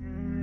Mm-hmm.